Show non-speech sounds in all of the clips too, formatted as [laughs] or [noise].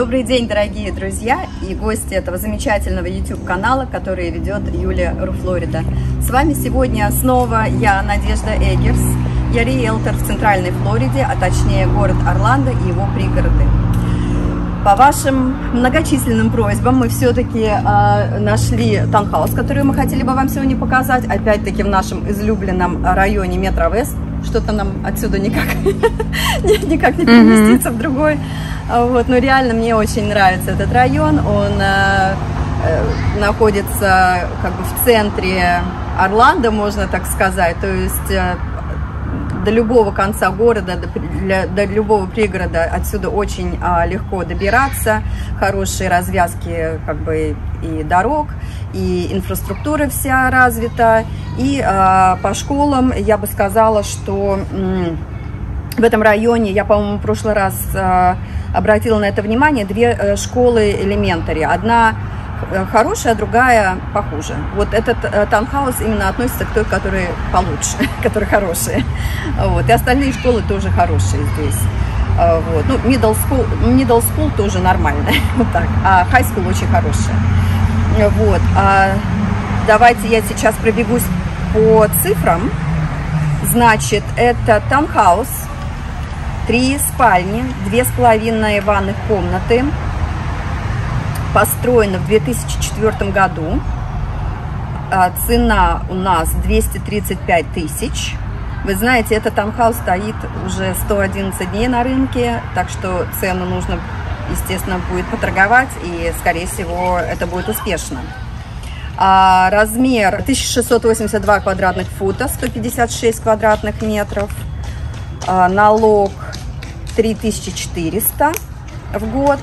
Добрый день, дорогие друзья и гости этого замечательного YouTube-канала, который ведет Юлия Руфлорида. С вами сегодня снова я, Надежда Эггерс. Я риэлтор в Центральной Флориде, а точнее город Орландо и его пригороды. По вашим многочисленным просьбам мы все-таки э, нашли таунхаус, который мы хотели бы вам сегодня показать. Опять-таки в нашем излюбленном районе Метро Вест. Что-то нам отсюда никак, [laughs] никак не переместиться в другой. Вот, но реально мне очень нравится этот район. Он э, э, находится как бы в центре Орландо, можно так сказать. То есть э, до любого конца города, до, для, до любого пригорода отсюда очень а, легко добираться, хорошие развязки как бы и дорог, и инфраструктура вся развита, и а, по школам я бы сказала, что в этом районе, я, по-моему, в прошлый раз а, обратила на это внимание, две а, школы элементари. Одна Э, хорошая, а другая похуже. Вот этот э, таунхаус именно относится к той, которая получше, [laughs] которая хорошая. Вот. И остальные школы тоже хорошие здесь. Э, вот. Ну, middle school, middle school тоже нормальная, [laughs] вот так. а high school очень хорошая. Вот. А давайте я сейчас пробегусь по цифрам. Значит, это таунхаус, три спальни, две с половиной ванных комнаты, построена в 2004 году. А, цена у нас 235 тысяч. Вы знаете, этот таунхаус стоит уже 111 дней на рынке, так что цену нужно, естественно, будет поторговать, и, скорее всего, это будет успешно. А размер 1682 квадратных фута, 156 квадратных метров. А налог 3400 в год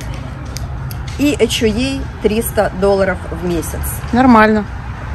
и HOA 300 долларов в месяц. Нормально.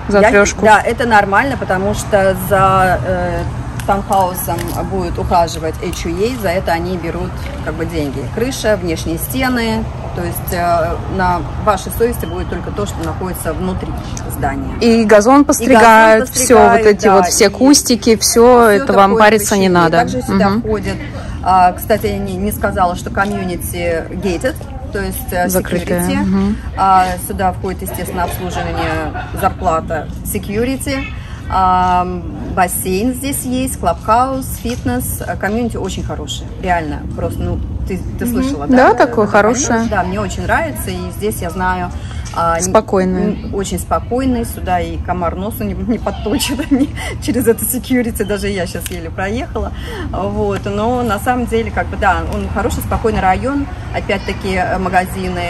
За Я, трешку. Да, это нормально, потому что за э, таунхаусом будет ухаживать HOA, за это они берут как бы деньги. Крыша, внешние стены, то есть э, на вашей совести будет только то, что находится внутри здания. И газон постригают, и газон все вот эти да, вот все кустики, все, все это вам париться не надо. Также сюда угу. входит, а, кстати, я не, не сказала, что комьюнити gated, то есть э, Закрытая. security. Угу. А, сюда входит, естественно, обслуживание, зарплата security. А, бассейн здесь есть, клабхаус, фитнес. А, комьюнити очень хороший, реально. Просто, ну, ты, ты слышала, да? Да, такое хорошее. Да, мне очень нравится, и здесь я знаю а, спокойный. Очень спокойный. Сюда и комар носу не, не подточит. [laughs] Не, через это security даже я сейчас еле проехала. Вот. Но на самом деле, как бы, да, он хороший, спокойный район. Опять-таки магазины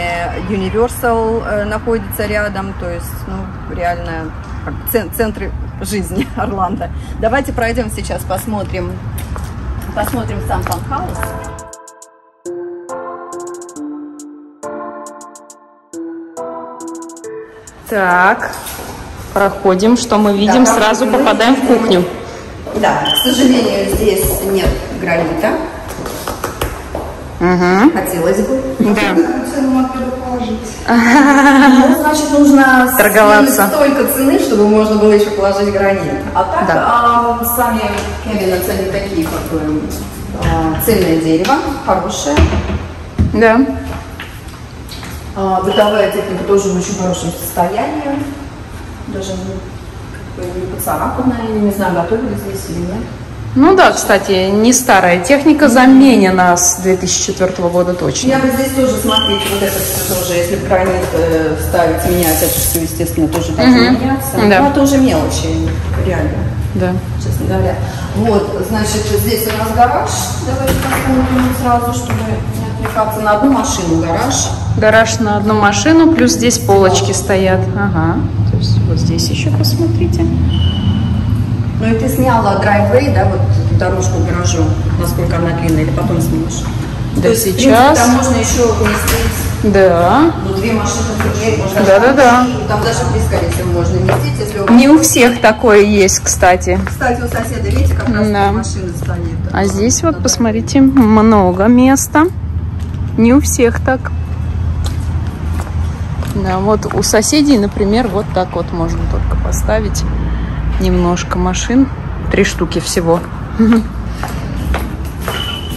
Universal э, находятся рядом. То есть, ну, реально как, центры жизни [laughs] Орландо. Давайте пройдем сейчас, посмотрим, посмотрим сам фанхаус. Так, проходим. Что мы видим? Да, Сразу попадаем в кухню. Да, к сожалению, здесь нет гранита. Угу. Хотелось бы. Да. Ну, [laughs] значит, нужно торговаться. столько цены, чтобы можно было еще положить гранит. А так, да. а, сами кабинеты, они такие, как бы, а, цельное дерево, хорошее. Да. А, бытовая техника тоже в очень хорошем состоянии. Даже ну, как бы не поцарапанная, я не знаю, готовили здесь или нет. Ну да, кстати, не старая техника, заменена с 2004 года точно. Я бы здесь тоже, смотрите, вот это тоже, если гранит э, ставить, менять, это все, естественно, тоже должно угу. меняться. Да. Ну, это уже мелочи, реально. Да. Честно говоря. Вот, значит, здесь у нас гараж. Давайте посмотрим сразу, чтобы не отвлекаться на одну машину гараж. Гараж на одну машину, плюс здесь полочки стоят. Ага. То есть вот здесь еще посмотрите. Ну и ты сняла драйвей, да, вот дорожку к гаражу, насколько она длинная, или потом снимешь? Да То есть, сейчас. там можно еще уместить. Да. Ну, две машины в можно. Да, да, да. Там даже близко, если можно вместить, если у Не у всех такое есть, кстати. Кстати, у соседа, видите, как раз да. машины стоит. А здесь вот, посмотрите, много места. Не у всех так. Да, вот у соседей, например, вот так вот можно только поставить немножко машин. Три штуки всего. [laughs]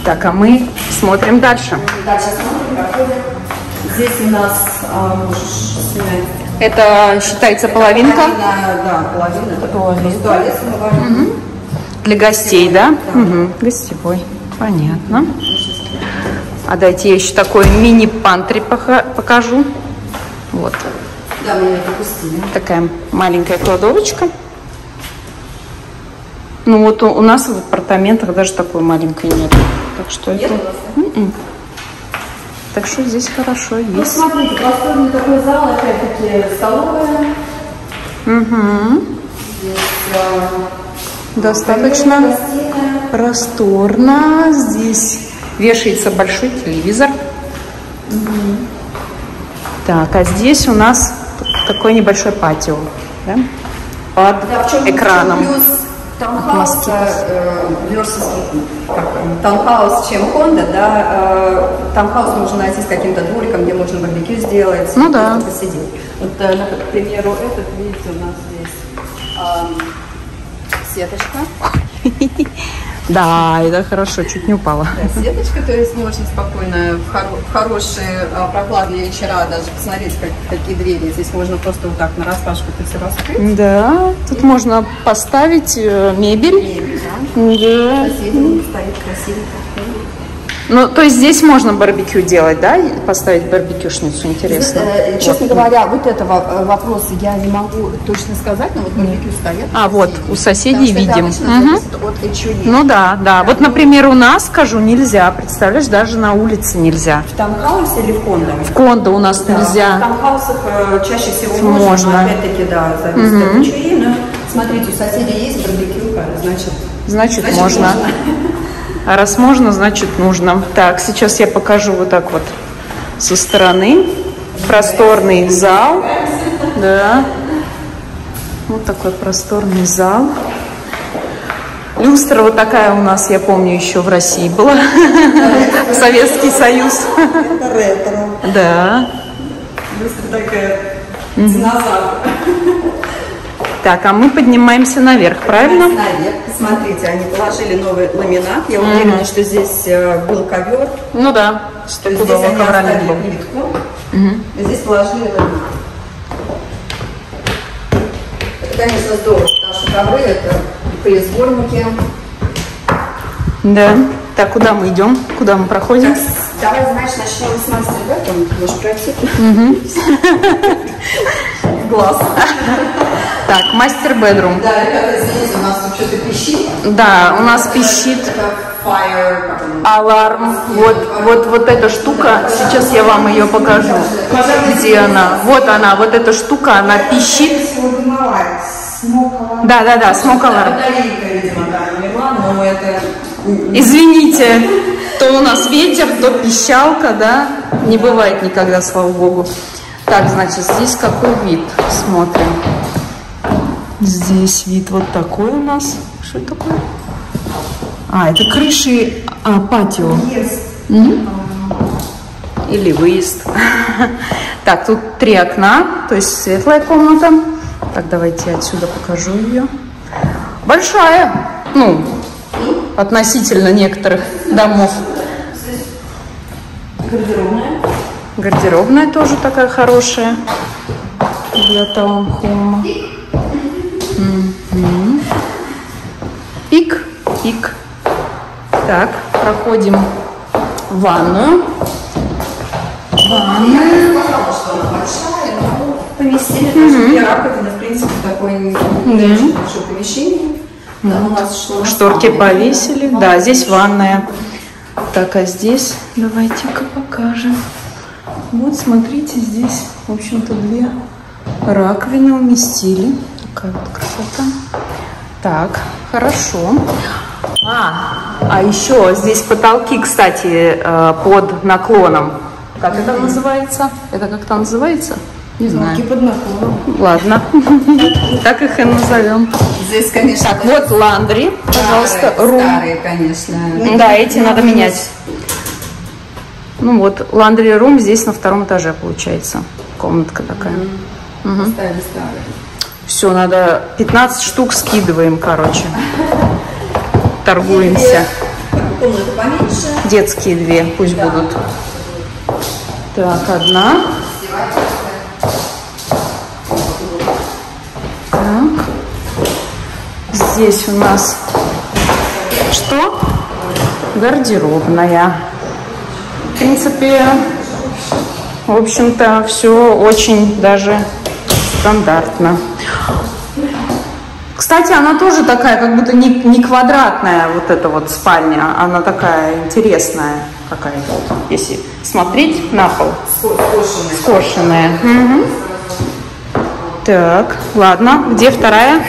Так, а мы смотрим дальше. Дальше смотрим, проходим. Здесь у нас а. Это считается половинка да, половина. Это умывальником. для гостей, да? Гостевой. Понятно. А дайте я еще такой мини-пантри пока- покажу. Вот. Да, мы ее пропустили. Такая маленькая кладовочка. Ну вот у, у нас в апартаментах даже такой маленькой нет. Так что Нет это... у вас, да? М-м. Так что здесь хорошо Ну, есть. смотрите, просторный такой зал, опять-таки столовая. Мгм. Здесь а, Достаточно гостиная. просторно. Здесь вешается большой телевизор. Так, а здесь у нас такое небольшое патио. да? Под Да, в чем экраном. в чем плюс таунхауса э, versus как, э, таунхаус, чем Honda, да, э, таунхаус можно найти с каким-то двориком, где можно барбекю сделать, Ну да. посидеть. Вот, э, к примеру, этот, видите, у нас здесь ам, сеточка. [laughs] Да, это хорошо, чуть не упала. Да, сеточка, то есть можно спокойно в, хоро- в хорошие а, прохладные вечера даже посмотреть, как, какие двери. Здесь можно просто вот так на распашку это все раскрыть. Да, тут можно поставить э, мебель. Мебель, да. Да. Соседи стоит красивый такой. Ну, то есть здесь можно барбекю делать, да? Поставить барбекюшницу, интересно. Э, Честно Вот. говоря, вот этого э, вопроса я не могу точно сказать, но вот барбекю стоят. А, вот, у соседей видим. зависит от. Ну да, да. Вот, например, у нас, скажу, нельзя. Представляешь, даже на улице нельзя. в таунхаусе или в кондо? В кондо у нас Да, В нельзя. таунхаусах э, чаще всего Можно. можно, но опять-таки, да, зависит от HOE, но смотрите, у соседей есть барбекю, значит, Значит, значит можно. А раз можно, значит нужно. Так, сейчас я покажу вот так вот со стороны. Просторный зал. Да. Вот такой просторный зал. Люстра вот такая у нас, я помню, еще в России была. Советский Союз. Это ретро. Да. Быстро такая динозавр. Так, а мы поднимаемся наверх, правильно? Наверх. Смотрите, они положили новый ламинат. Я уверена, что здесь э, был ковер. Ну да. То есть здесь они оставили плитку. И здесь положили ламинат. Это, конечно, здорово, потому что ковры это при сборнике. Да. Так, куда мы идем? Куда мы проходим? Так, давай, знаешь, начнем с мастера, да? Там можешь пройти. [laughs] В глаз. [laughs] Так, мастер бедрум. Да, ребята, здесь у нас тут что-то пищит. Да, у нас пищит аларм. Вот, вот, вот эта штука. Сейчас я вам ее покажу. Где она? Вот она, вот эта штука, она пищит. Да, да, да, смок аларм. Извините, то у нас ветер, то пищалка, да? Не бывает никогда, слава богу. Так, значит, здесь какой вид? Смотрим. Здесь вид вот такой у нас. Что это такое? А, это крыши а, патио. Мгм. Или выезд. [laughs] Так, тут три окна, то есть светлая комната. Так, давайте я отсюда покажу ее. Большая, ну, относительно некоторых домов. Гардеробная. Гардеробная тоже такая хорошая для таунхома. Пик. Так, проходим в ванную. Ванную. Сказала, что она большая, но поместили даже две раковины, в принципе, такое не большое помещение. Там у нас что? у нас Шторки ванная. повесили. Да, здесь ванная. Так, а здесь давайте-ка покажем. Вот, смотрите, здесь, в общем-то, две раковины уместили. Такая вот красота. Так, хорошо. А, а еще здесь потолки, кстати, э, под наклоном. Как это называется? Это как там называется? Не знаю. Под наклоном. Ладно. [laughs] Так их и назовем. Здесь, конечно, Так, вот ландри, пожалуйста, рум. старые, конечно. Да, эти надо менять. Ну вот, ландри рум здесь на втором этаже получается. Комнатка такая. Старые. Все, надо 15 штук скидываем, короче. Торгуемся. Детские две пусть будут. Так, одна. Так. Здесь у нас что? Гардеробная. В принципе, в общем-то, все очень даже стандартно. Кстати, она тоже такая, как будто не, не квадратная вот эта вот спальня, она такая интересная какая-то, вот, если смотреть на пол. Скошенные. Скошенная. Угу. Так, ладно, где вторая?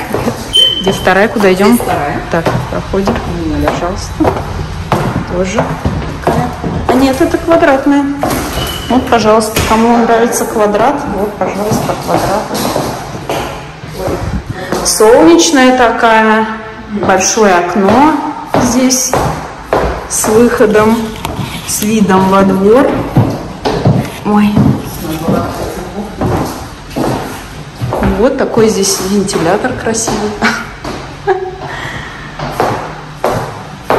Где вторая, куда идем? Здесь вторая. Так, проходим. Пожалуйста. Тоже такая. А нет, это квадратная. Вот, пожалуйста, кому нравится квадрат, вот, пожалуйста, квадрат. Солнечная такая, большое окно здесь с выходом, с видом во двор. Ой. Вот такой здесь вентилятор красивый.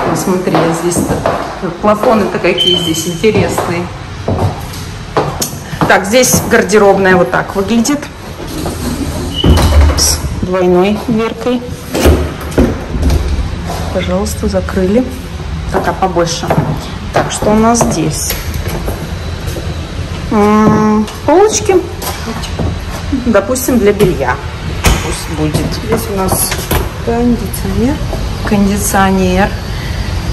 Посмотри, здесь плафоны-то какие здесь интересные. Так, здесь гардеробная вот так выглядит. Двойной дверкой. Пожалуйста, закрыли. Так, а побольше. Так, что у нас здесь? М -м, полочки. Допустим, для белья. Пусть будет. Здесь у нас кондиционер. Кондиционер.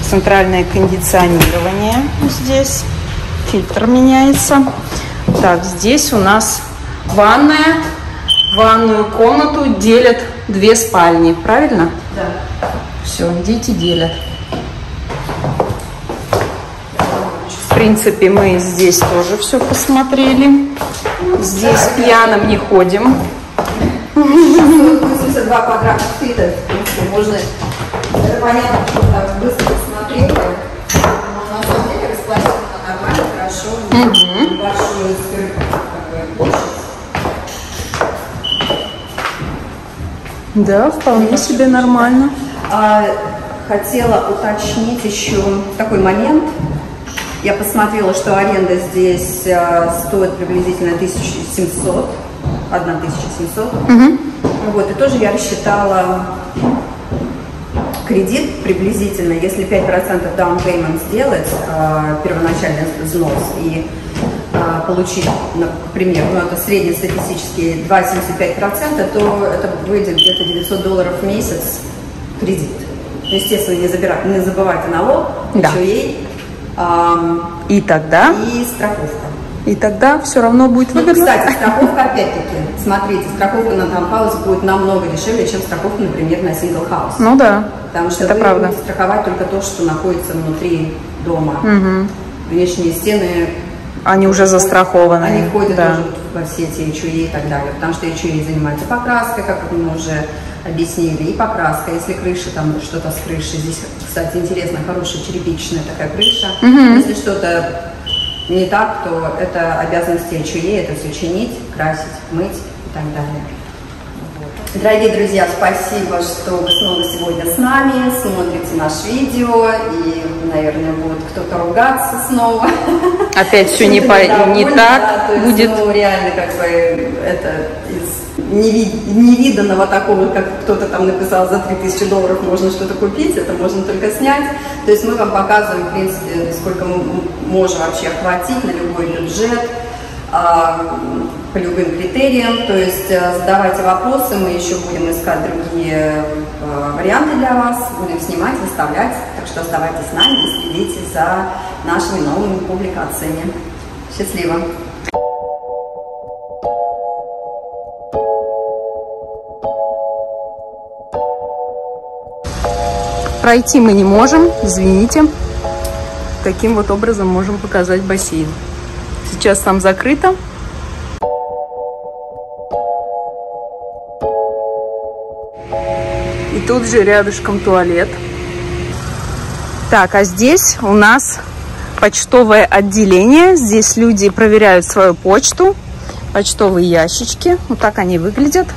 Центральное кондиционирование здесь. Фильтр меняется. Так, здесь у нас ванная. Ванную комнату делят две спальни, правильно? Да. Все, дети делят. В принципе, мы здесь тоже все посмотрели. Здесь пьяным не ходим. 82 квадратных фита. В принципе, можно... Это понятно, что так быстро смотреть. Но на самом деле расплатиться нормально, хорошо. Как Да, вполне себе нормально. А, хотела уточнить еще такой момент. Я посмотрела, что аренда здесь а, стоит приблизительно 1700, 1700. Вот, и тоже я рассчитала кредит приблизительно, если 5% down payment сделать, а, первоначальный взнос, и получить, например, ну это среднестатистический 2,75%, то это выйдет где-то 900 долларов в месяц кредит. Ну, Естественно, не, забирать, не забывайте налог, Да. HOA, ам, И тогда, и страховка. и тогда все равно будет Ну, выгодно. кстати, страховка опять-таки, смотрите, страховка на таунхаус будет намного дешевле, чем страховка, например, на single house. Ну да, Потому что это вы правда. будете страховать только то, что находится внутри дома. Мгм. Внешние стены Они уже застрахованы. Они ходят да. тоже во все эти HOA и так далее, потому что HOA занимается покраской, как мы уже объяснили, и покраска, если крыша, там что-то с крышей. Здесь, кстати, интересно, хорошая черепичная такая крыша. Если что-то не так, то это обязанности HUE, это все чинить, красить, мыть и так далее. Дорогие друзья, спасибо, что вы снова сегодня с нами, смотрите наше видео, и, наверное, будет кто-то ругаться снова. Опять все не, по- не так да, то есть, будет. Ну, реально, как бы, это из неви- невиданного такого, как кто-то там написал, за 3000 долларов можно что-то купить, это можно только снять. То есть мы вам показываем, в принципе, сколько мы можем вообще охватить на любой бюджет, по любым критериям. То есть э, задавайте вопросы, мы еще будем искать другие э, варианты для вас, будем снимать, выставлять. Так что оставайтесь с нами и следите за нашими новыми публикациями. Счастливо! Пройти мы не можем, извините. Таким вот образом можем показать бассейн. Сейчас там закрыто. И тут же рядышком туалет. Так, а здесь у нас почтовое отделение. Здесь люди проверяют свою почту. Почтовые ящички. Вот так они выглядят.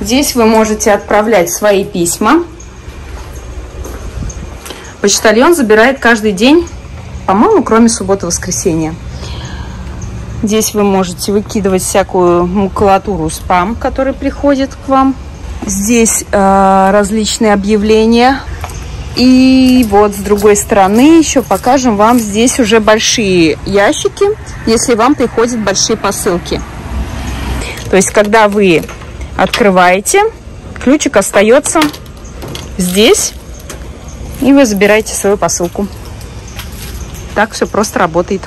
Здесь вы можете отправлять свои письма. Почтальон забирает каждый день, по-моему, кроме субботы и воскресенья. Здесь вы можете выкидывать всякую макулатуру спам, который приходит к вам. Здесь э, различные объявления. И вот с другой стороны еще покажем вам здесь уже большие ящики, если вам приходят большие посылки. То есть, когда вы открываете, ключик остается здесь, и вы забираете свою посылку. Так все просто работает.